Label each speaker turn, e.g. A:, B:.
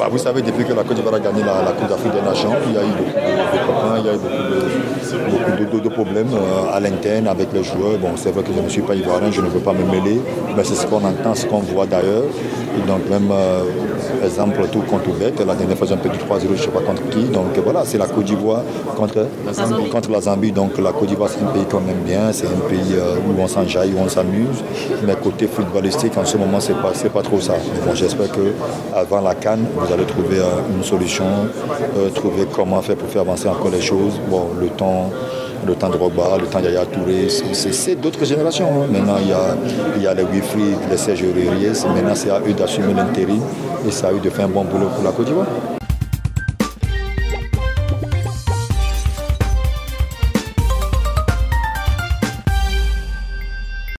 A: bah, Vous savez, depuis que la Côte d'Ivoire a gagné la, Coupe d'Afrique des Nations, il y a eu beaucoup de, il y a eu beaucoup de, problèmes euh, à l'interne avec les joueurs. Bon, c'est vrai que je ne suis pas ivoirien, je ne veux pas me mêler, mais c'est ce qu'on entend, ce qu'on voit d'ailleurs. donc même, euh, exemple, tout contre Oubek, la dernière fois, j'ai un petit 3-0, je ne sais pas contre qui. Donc voilà, c'est la Côte d'Ivoire contre la Zambie. Contre la Zambie. Donc la Côte d'Ivoire, c'est un pays qu'on aime bien, c'est un pays euh, où on s'enjaille, où on s'amuse. Mais côté footballistique, en ce moment, ce n'est pas, pas trop ça. bon, j'espère qu'avant la Cannes, vous allez trouver une solution, trouver comment faire pour faire avancer encore les choses. Bon, le temps le temps de Roba, le temps d'Yaya Touré, c'est d'autres générations. Hein. Maintenant, il y a, il y a les Wifri, les Serge. Maintenant, c'est à eux d'assumer l'intérim et c'est à eux de faire un bon boulot pour la Côte d'Ivoire.